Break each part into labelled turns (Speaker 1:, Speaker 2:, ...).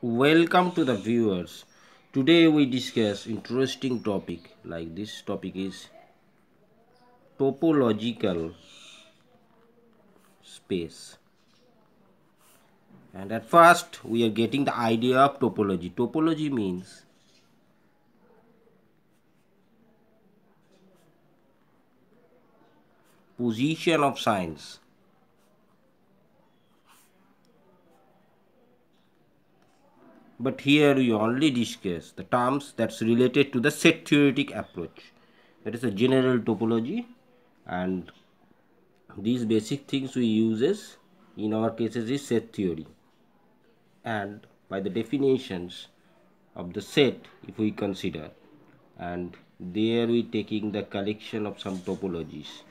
Speaker 1: welcome to the viewers. Today we discuss interesting topic. Like this topic is topological space. And at first we are getting the idea of topology. Topology means position of signs but here we only discuss the terms that's related to the set theoretic approach. That is a general topology. And these basic things we uses in our cases is set theory. And by the definitions of the set if we consider and there we taking the collection of some topologies.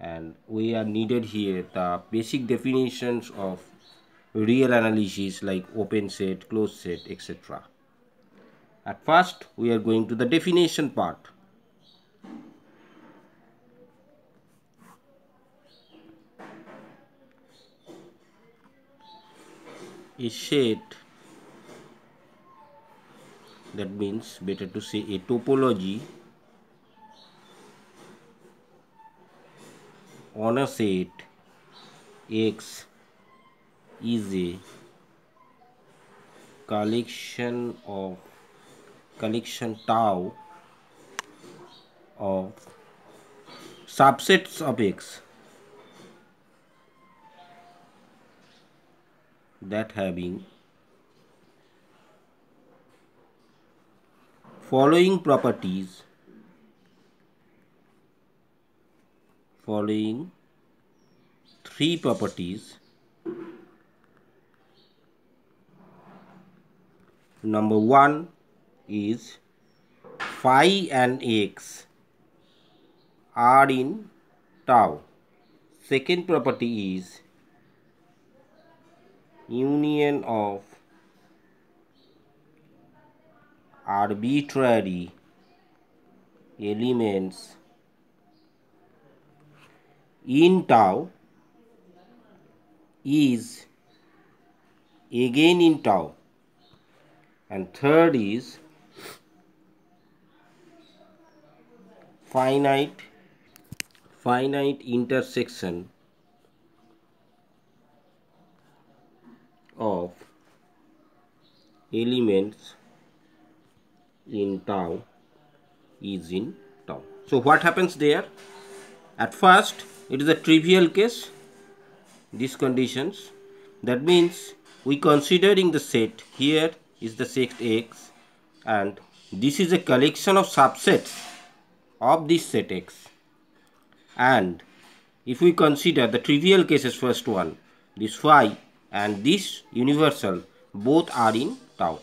Speaker 1: And we are needed here the basic definitions of real analysis like open set, closed set, etc. At first, we are going to the definition part. A set that means better to say a topology on a set X is a collection of collection tau of subsets of X that having following properties following three properties number one is phi and x are in tau. Second property is union of arbitrary elements in tau is again in tau and third is finite finite intersection of elements in tau is in tau. So what happens there? At first it is a trivial case these conditions. That means we considering the set here is the set X and this is a collection of subsets of this set X. And if we consider the trivial cases first one this phi and this universal both are in tau.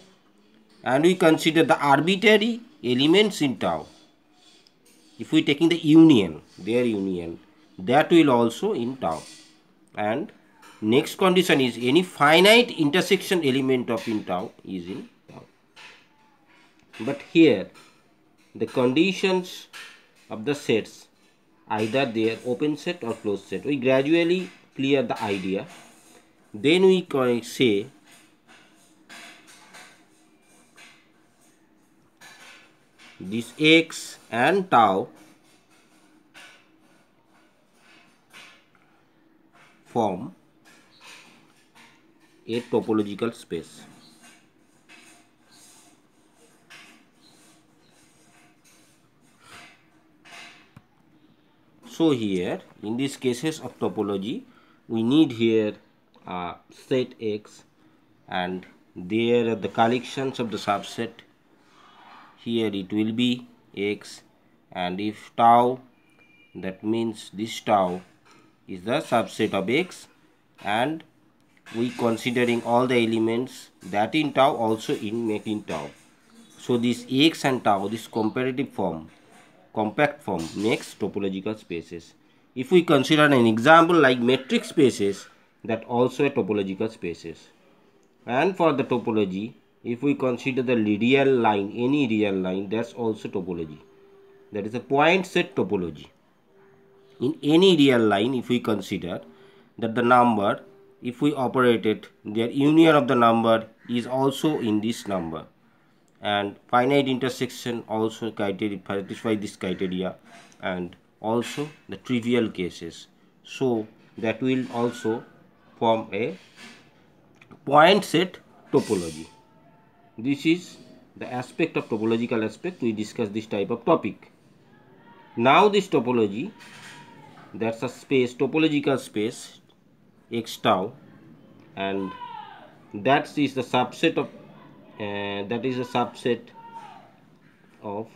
Speaker 1: And we consider the arbitrary elements in tau. If we taking the union their union that will also in tau. And Next condition is any finite intersection element of in tau is in tau. But here the conditions of the sets either they are open set or closed set. We gradually clear the idea. Then we can say this x and tau form a topological space. So here in these cases of topology we need here a set X and there are the collections of the subset here it will be X and if tau that means this tau is the subset of X and we considering all the elements that in tau also in making tau. So this x and tau this comparative form compact form makes topological spaces. If we consider an example like metric spaces that also a topological spaces. And for the topology if we consider the real line any real line that's also topology. That is a point set topology. In any real line if we consider that the number if we operate it their union of the number is also in this number. And finite intersection also criteria satisfy this criteria and also the trivial cases. So that will also form a point set topology. This is the aspect of topological aspect. We discuss this type of topic. Now this topology that's a space topological space x tau. And that is the subset of uh, that is a subset of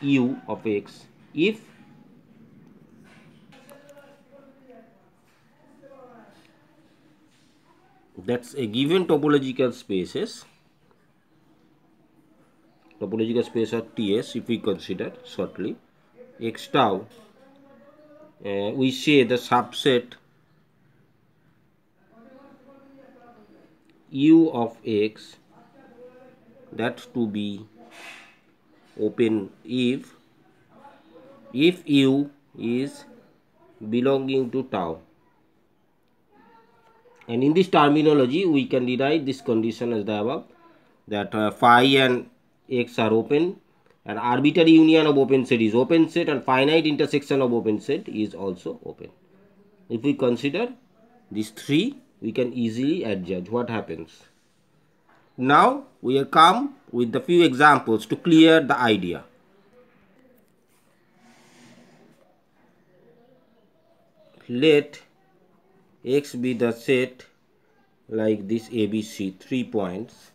Speaker 1: u of x. If that's a given topological spaces topological space of ts if we consider shortly x tau uh, we say the subset u of x that to be open if if u is belonging to tau and in this terminology we can derive this condition as the above that uh, phi and x are open and arbitrary union of open set is open set and finite intersection of open set is also open. If we consider these three, we can easily adjudge what happens. Now we come with the few examples to clear the idea. Let x be the set like this ABC, three points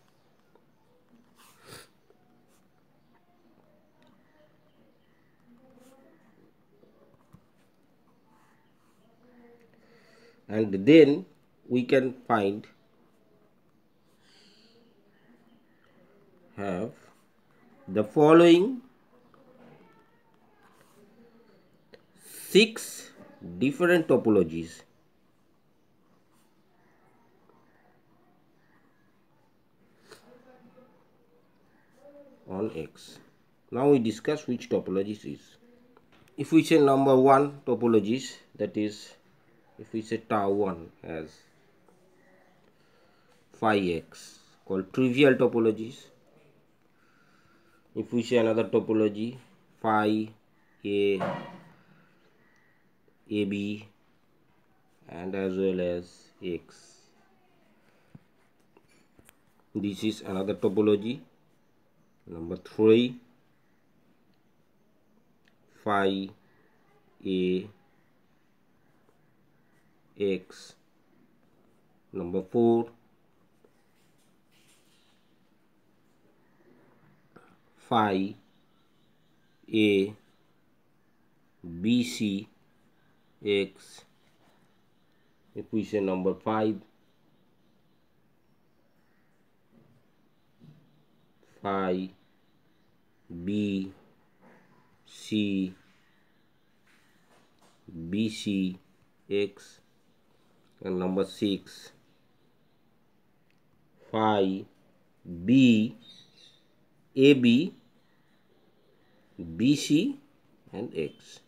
Speaker 1: and then we can find have the following six different topologies on X. Now we discuss which topologies is. If we say number one topologies that is if we say tau 1 as phi x called trivial topologies. If we say another topology phi a ab and as well as x. This is another topology number 3 phi a x. Number 4 phi a b c x say number 5 phi b c b c x and number 6 phi b ab bc and x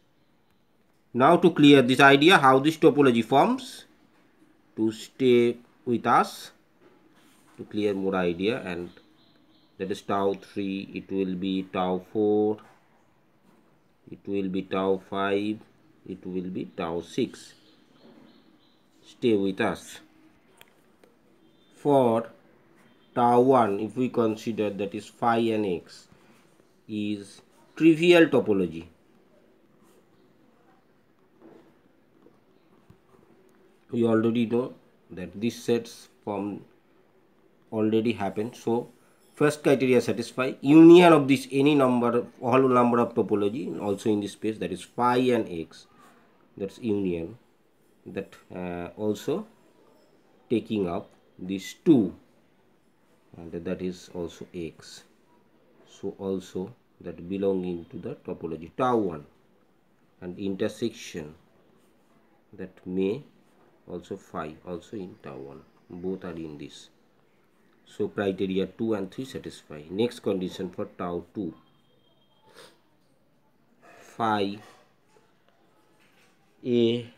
Speaker 1: now to clear this idea how this topology forms to stay with us to clear more idea and that is tau 3 it will be tau 4 it will be tau 5 it will be tau 6 stay with us. For tau 1, if we consider that is phi and x, is trivial topology. We already know that these sets form already happened. So, first criteria satisfy union of this any number, all number of topology also in this space that is phi and x. That's union that uh, also taking up these two and that is also x so also that belonging to the topology tau 1 and intersection that may also phi also in tau 1 both are in this. So criteria 2 and 3 satisfy. Next condition for tau 2 phi a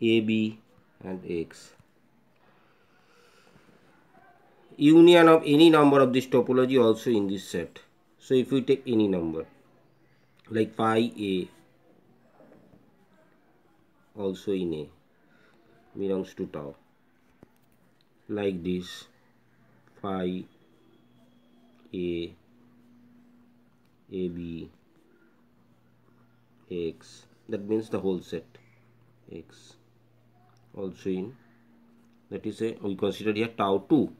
Speaker 1: AB and X. union of any number of this topology also in this set so if we take any number like phi a also in a belongs to tau. Like this phi a a b x. That means the whole set x. Also in that is a we consider here tau 2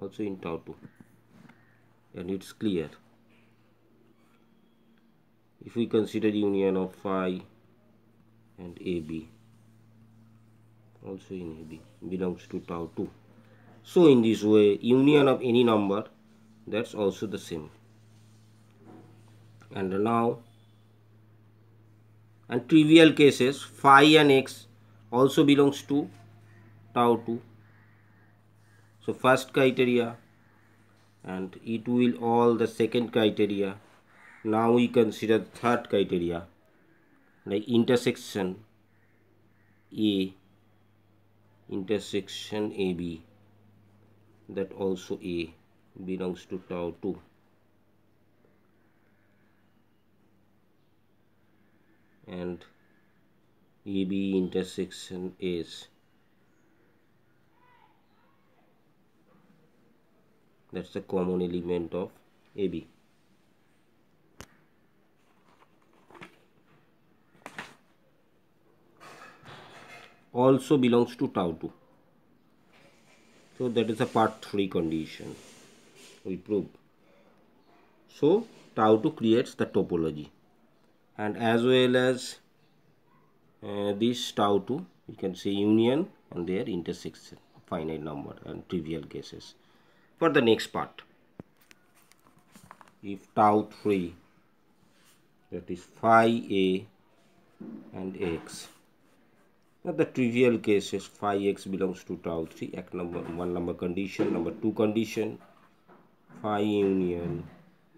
Speaker 1: also in tau 2 and it's clear if we consider union of phi and AB also in AB belongs to tau 2 so in this way union of any number that's also the same. And now and trivial cases phi and x also belongs to tau 2 so first criteria and it will all the second criteria now we consider third criteria like intersection a intersection ab that also a belongs to tau 2 and AB intersection is that's the common element of AB also belongs to tau 2 so that is a part 3 condition. We prove. So tau 2 creates the topology. And as well as uh, this tau 2 you can say union and their intersection finite number and trivial cases. For the next part. If tau 3 that is phi a and x now the trivial cases phi x belongs to tau 3 x number one number condition number two condition phi union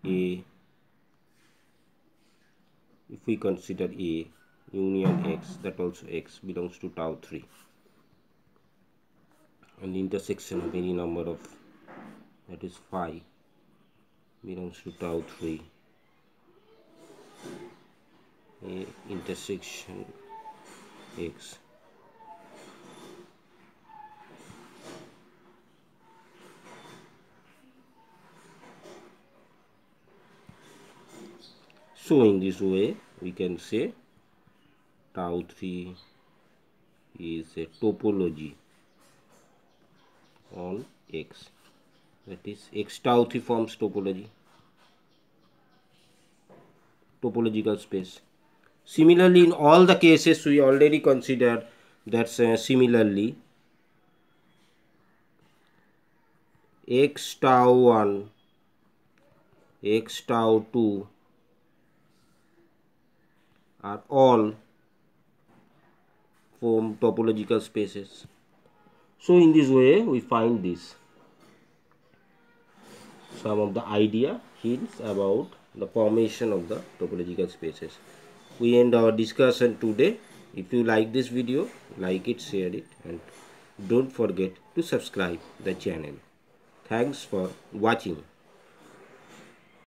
Speaker 1: a. If we consider A union X that also X belongs to tau 3 and intersection of any number of that is phi belongs to tau 3 A intersection X so in this way we can say. Tau 3 is a topology on x. That is x tau 3 forms topology. Topological space. Similarly in all the cases we already considered that's uh, similarly x tau 1 x tau 2 are all form topological spaces. So in this way we find this some of the idea hints about the formation of the topological spaces. We end our discussion today. If you like this video, like it, share it and don't forget to subscribe the channel. Thanks for watching.